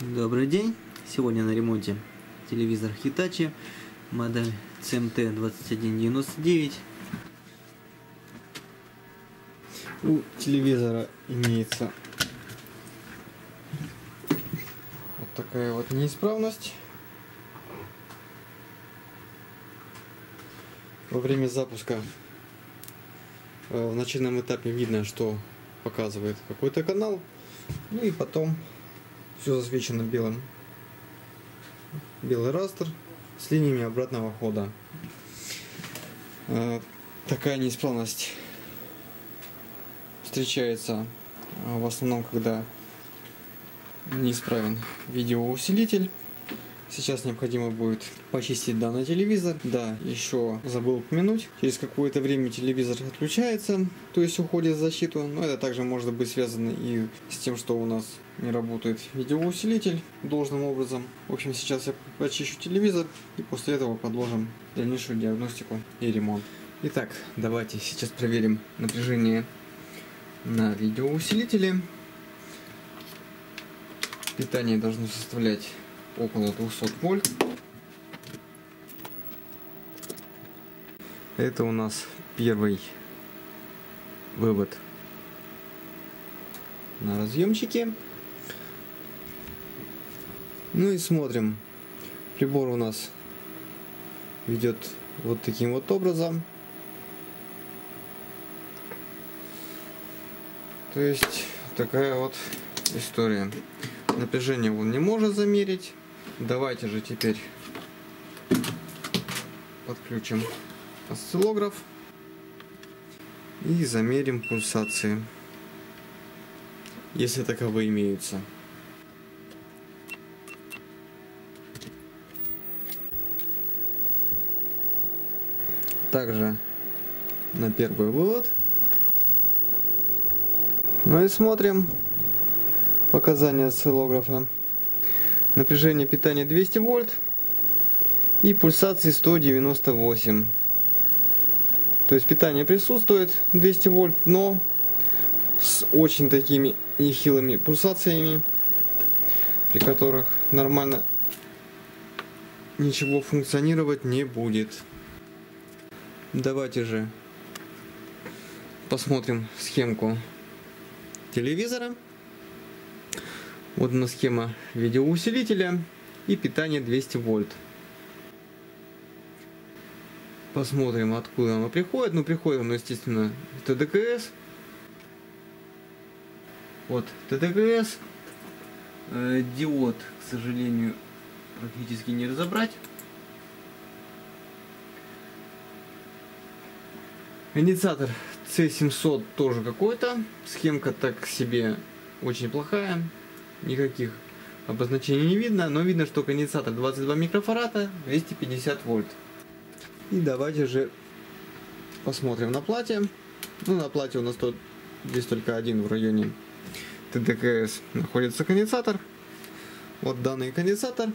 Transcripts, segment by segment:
Добрый день! Сегодня на ремонте телевизор Hitachi, модель CMT2199. У телевизора имеется вот такая вот неисправность. Во время запуска э, в начальном этапе видно, что показывает какой-то канал, ну и потом все засвечено белым. Белый растер с линиями обратного хода. Э, такая неисправность встречается э, в основном, когда неисправен видеоусилитель. Сейчас необходимо будет почистить данный телевизор. Да, еще забыл упомянуть. Через какое-то время телевизор отключается, то есть уходит в защиту. Но это также может быть связано и с тем, что у нас не работает видеоусилитель должным образом. В общем, сейчас я почищу телевизор и после этого подложим дальнейшую диагностику и ремонт. Итак, давайте сейчас проверим напряжение на видеоусилителе. Питание должно составлять около 200 вольт. Это у нас первый вывод на разъемчике. Ну и смотрим. Прибор у нас ведет вот таким вот образом. То есть такая вот история. Напряжение он не может замерить. Давайте же теперь подключим осциллограф и замерим пульсации, если таковые имеются. Также на первый вывод. Ну и смотрим показания осциллографа напряжение питания 200 вольт и пульсации 198. То есть питание присутствует 200 вольт, но с очень такими нехилыми пульсациями, при которых нормально ничего функционировать не будет. Давайте же посмотрим схемку телевизора. Вот у нас схема видеоусилителя и питание 200 вольт. Посмотрим, откуда оно приходит. Ну, приходит оно, естественно, ТДКС. Вот, ТДКС. Э, диод, к сожалению, практически не разобрать. Инициатор C700 тоже какой-то. Схемка так себе очень плохая никаких обозначений не видно, но видно, что конденсатор 22 микрофарада, 250 вольт. И давайте же посмотрим на плате. Ну, на плате у нас тут здесь только один в районе ТДКС находится конденсатор. Вот данный конденсатор.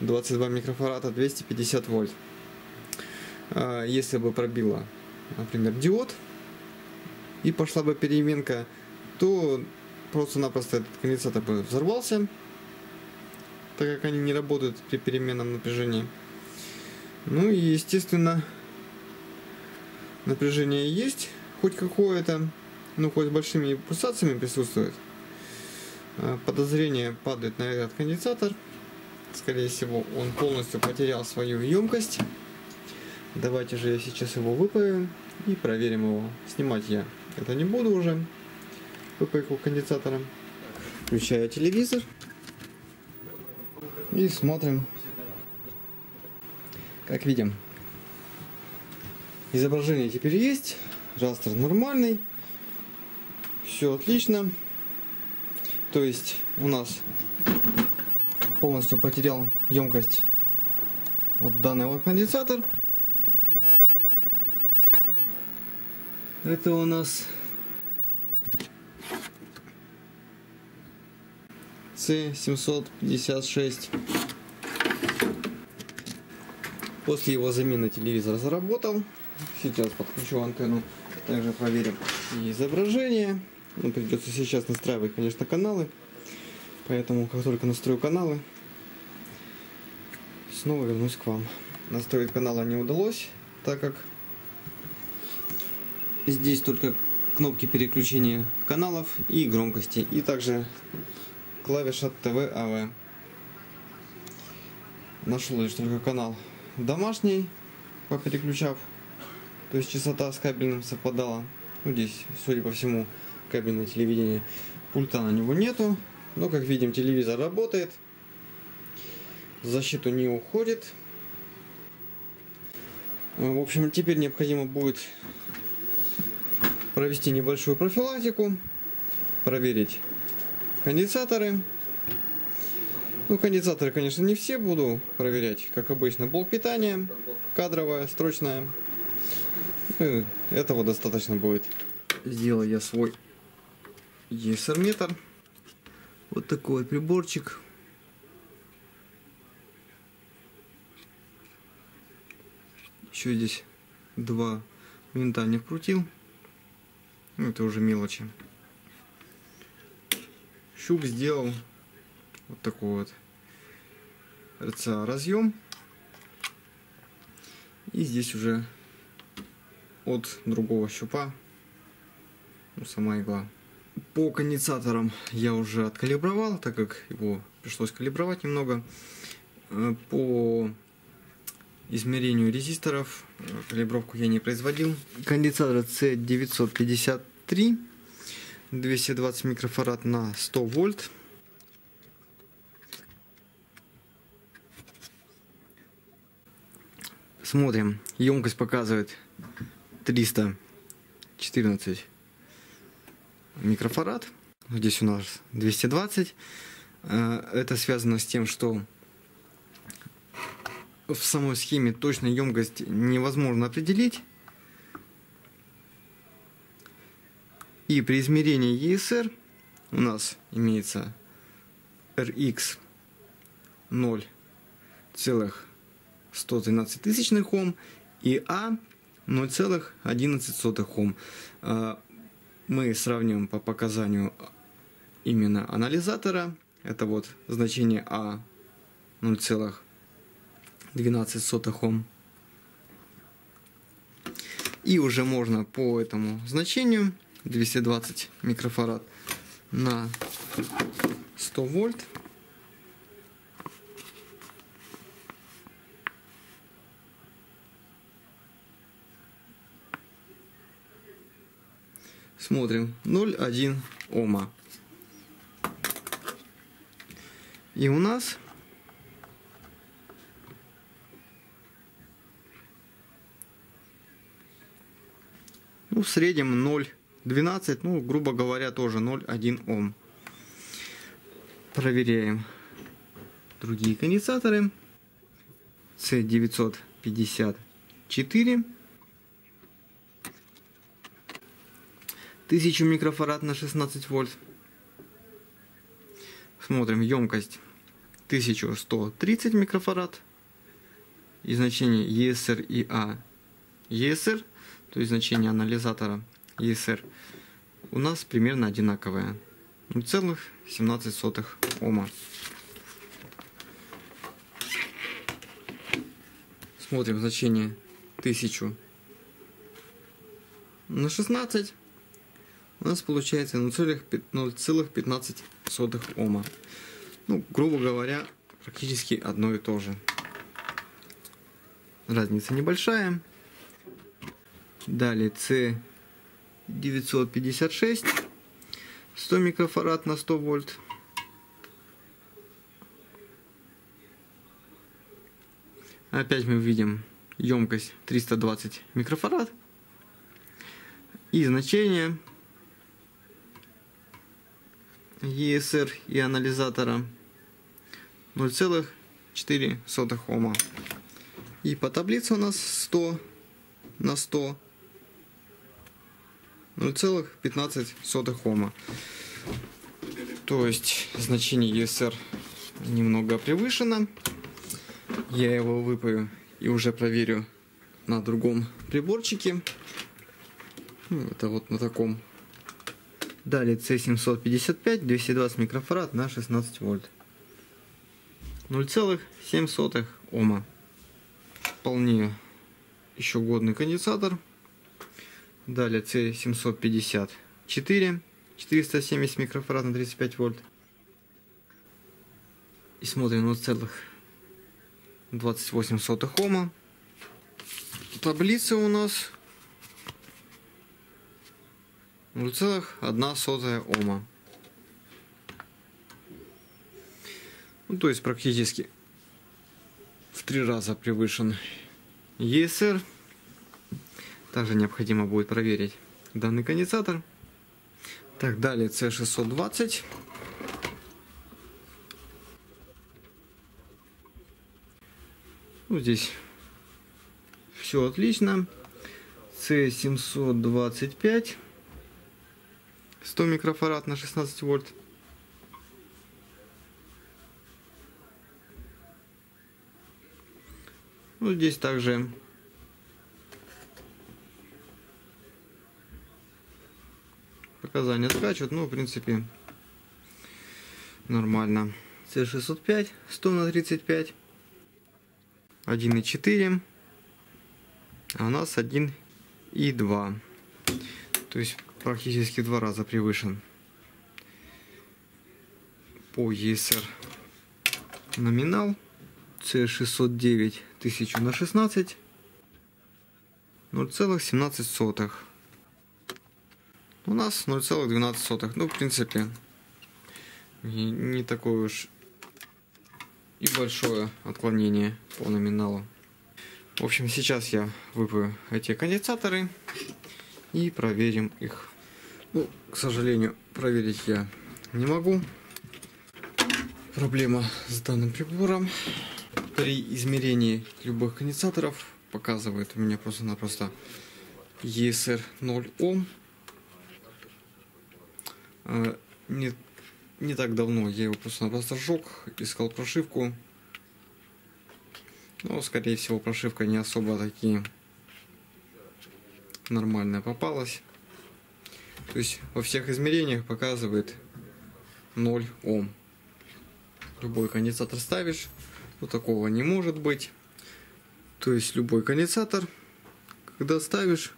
22 микрофарада, 250 вольт. А, если бы пробила, например, диод и пошла бы переменка, то просто-напросто этот конденсатор бы взорвался, так как они не работают при переменном напряжении. Ну и естественно напряжение есть, хоть какое-то, ну хоть с большими пульсациями присутствует. А, подозрение падает на этот конденсатор. Скорее всего он полностью потерял свою емкость. Давайте же я сейчас его выпаем и проверим его. Снимать я это не буду уже выпайку конденсатора. Включаю телевизор. И смотрим. Как видим, изображение теперь есть. Растер нормальный. Все отлично. То есть у нас полностью потерял емкость вот данный вот конденсатор. Это у нас C756. После его замены телевизор заработал. Сейчас подключу антенну. Также проверим изображение. Ну, придется сейчас настраивать, конечно, каналы. Поэтому, как только настрою каналы, снова вернусь к вам. Настроить канала не удалось, так как здесь только кнопки переключения каналов и громкости, и также клавиша ТВ АВ. Нашел лишь только канал домашний, попереключав, то есть частота с кабельным совпадала. Ну, здесь, судя по всему, кабельное телевидение, пульта на него нету, но, как видим, телевизор работает, защиту не уходит. В общем, теперь необходимо будет провести небольшую профилактику, проверить конденсаторы. Ну, конденсаторы, конечно, не все буду проверять, как обычно. Блок питания, кадровая, строчная. Ну, этого достаточно будет. Сделал я свой ESR-метр. Вот такой вот приборчик. Еще здесь два винта не вкрутил. Ну, это уже мелочи. Щуп сделал вот такой вот разъем. И здесь уже от другого щупа ну, сама игла. По конденсаторам я уже откалибровал, так как его пришлось калибровать немного. Э, по измерению резисторов. Калибровку я не производил. Конденсатор C953. 220 микрофарад на 100 вольт. Смотрим. Емкость показывает 314 микрофарад. Здесь у нас 220. Э, это связано с тем, что в самой схеме точно емкость невозможно определить. И при измерении ESR у нас имеется RX 0,113 тысячных Ом и А 0,11 Ом. А, мы сравним по показанию именно анализатора. Это вот значение А 0,1 12 сотых Ом. И уже можно по этому значению 220 микрофарад на 100 вольт. Смотрим 0,1 Ома. И у нас Ну, в среднем 0,12, ну, грубо говоря, тоже 0,1 Ом. Проверяем другие конденсаторы. C954. 1000 микрофарад на 16 вольт. Смотрим емкость 1130 микрофарад. И значение ESR и A. ESR то есть значение анализатора ESR, у нас примерно одинаковое. 0,17 Ома. Смотрим значение 1000 на 16. У нас получается 0,15 Ома. Ну, грубо говоря, практически одно и то же. Разница небольшая. Далее C956, 100 микрофарад на 100 вольт. Опять мы видим емкость 320 микрофарад. И значение ESR и анализатора 0,4 Ома. И по таблице у нас 100 на 100 0,15 Ома. То есть значение ESR немного превышено. Я его выпаю и уже проверю на другом приборчике. Ну, это вот на таком Далее C755, 220 микрофарад на 16 вольт. 0,7 Ома. Вполне еще годный конденсатор. Далее C754, 470 микрофарад на 35 вольт. И смотрим 0,28 Ома. Таблица у нас 0,1 Ома. Ну, то есть практически в три раза превышен ESR. Также необходимо будет проверить данный конденсатор. Так, далее C620. Ну, здесь все отлично. C725. 100 микрофарад на 16 вольт. Ну, здесь также показания скачут, но в принципе нормально. C605, 100 на 35, 1,4, а у нас 1,2. То есть практически два раза превышен по ESR номинал C609 1000 на 16 0,17 у нас 0,12 ну в принципе не, такое уж и большое отклонение по номиналу. В общем сейчас я выпаю эти конденсаторы и проверим их. Ну, к сожалению проверить я не могу. Проблема с данным прибором. При измерении любых конденсаторов показывает у меня просто-напросто ESR 0 Ом. А, не, не так давно я его просто-напросто сжег, искал прошивку. Но, скорее всего, прошивка не особо такие нормальная попалась. То есть во всех измерениях показывает 0 Ом. Любой конденсатор ставишь, вот такого не может быть. То есть любой конденсатор, когда ставишь,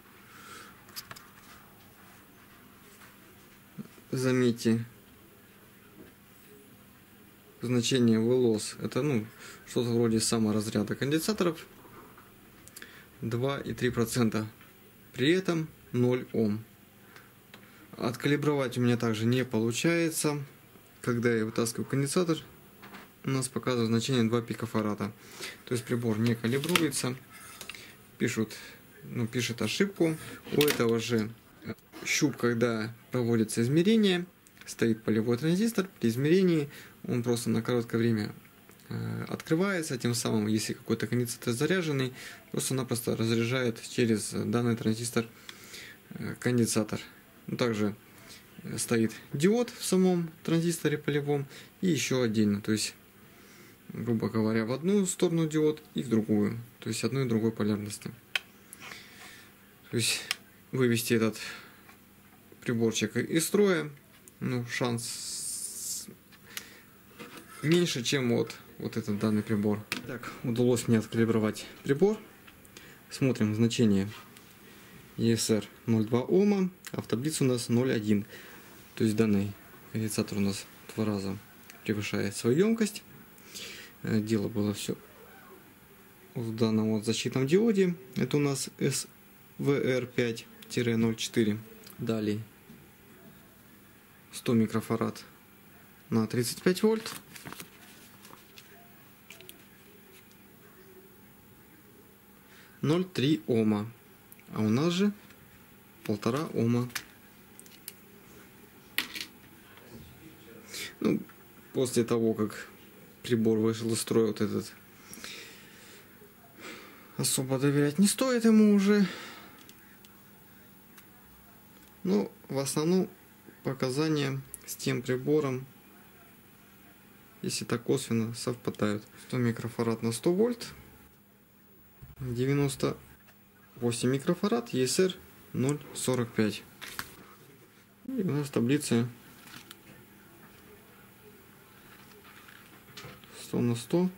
заметьте, значение волос. Это ну что-то вроде саморазряда конденсаторов. 2,3%. При этом 0 Ом. Откалибровать у меня также не получается. Когда я вытаскиваю конденсатор, у нас показывает значение 2 пикофарада. То есть прибор не калибруется. Пишут, ну, пишет ошибку. У этого же щуп, когда проводится измерение, стоит полевой транзистор. При измерении он просто на короткое время э, открывается, тем самым, если какой-то конденсатор заряженный, просто-напросто разряжает через данный транзистор э, конденсатор. Ну, также стоит диод в самом транзисторе полевом и еще отдельно. То есть грубо говоря, в одну сторону диод и в другую. То есть одной и другой полярности. То есть вывести этот приборчик из строя, ну, шанс меньше, чем вот, вот этот данный прибор. Так, удалось мне откалибровать прибор. Смотрим значение ESR 0,2 Ома, а в таблице у нас 0,1. То есть данный конденсатор у нас два раза превышает свою емкость. Э, дело было все в данном вот защитном диоде. Это у нас SVR5-04. Далее 100 микрофарад на 35 вольт. Ноль три ома. А у нас же полтора ома. Ну, после того, как прибор вышел из строя вот этот. Особо доверять не стоит ему уже. Ну, в основном показания с тем прибором, если так косвенно, совпадают. 100 микрофарад на 100 вольт, 98 микрофарад, ESR 0,45. И у нас в таблице 100 на 100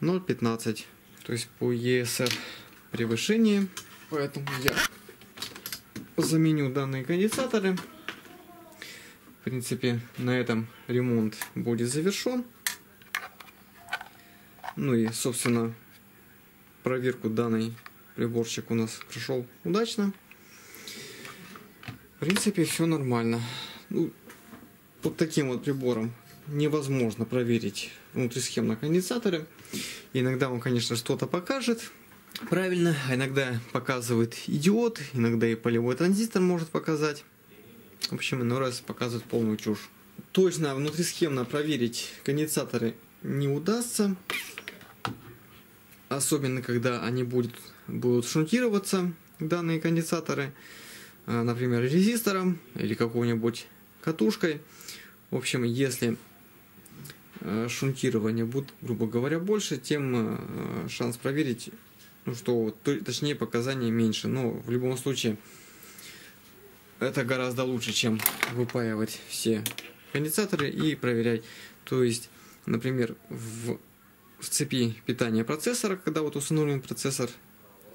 0,15. То есть по ESR превышение. Поэтому я заменю данные конденсаторы. В принципе, на этом ремонт будет завершен. Ну и, собственно, проверку данный приборчик у нас прошел удачно. В принципе, все нормально. Ну, вот таким вот прибором невозможно проверить внутрисхемно конденсаторы. Иногда он, конечно, что-то покажет правильно, а иногда показывает идиот, иногда и полевой транзистор может показать. В общем, иной раз показывает полную чушь. Точно внутрисхемно проверить конденсаторы не удастся. Особенно, когда они будут, будут шунтироваться, данные конденсаторы. Э, например, резистором или какой-нибудь катушкой. В общем, если э, шунтирование будет, грубо говоря, больше, тем э, шанс проверить, ну что, точнее показания меньше. Но в любом случае это гораздо лучше, чем выпаивать все конденсаторы и проверять. То есть, например, в, в цепи питания процессора, когда вот установлен процессор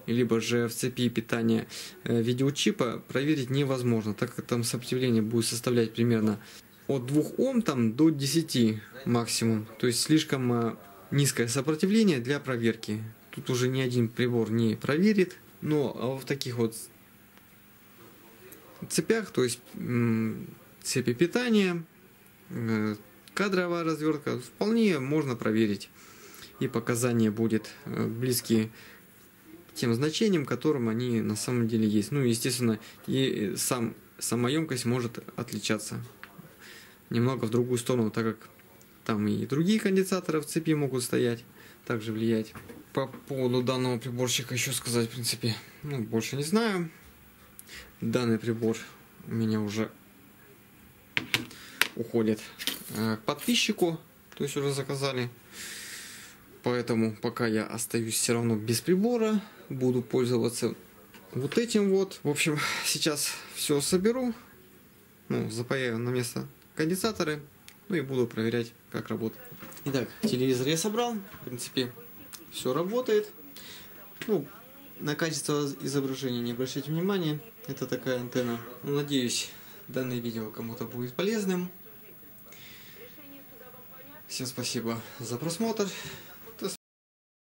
либо же в цепи питания э, видеочипа проверить невозможно, так как там сопротивление будет составлять примерно от 2 Ом там, до 10 максимум. То есть слишком э, низкое сопротивление для проверки. Тут уже ни один прибор не проверит. Но а в таких вот цепях, то есть цепи питания, э, кадровая развертка, вполне можно проверить. И показания будет близкие тем значением, которым они на самом деле есть. Ну, естественно, и сам, сама емкость может отличаться немного в другую сторону, так как там и другие конденсаторы в цепи могут стоять, также влиять. По поводу данного приборчика еще сказать, в принципе, ну, больше не знаю. Данный прибор у меня уже уходит э, к подписчику, то есть уже заказали. Поэтому пока я остаюсь все равно без прибора, буду пользоваться вот этим вот. В общем, сейчас все соберу, ну, запаяю на место конденсаторы, ну и буду проверять, как работает. Итак, телевизор я собрал, в принципе, все работает. Ну, на качество изображения не обращайте внимания, это такая антенна. Ну, надеюсь, данное видео кому-то будет полезным. Всем спасибо за просмотр.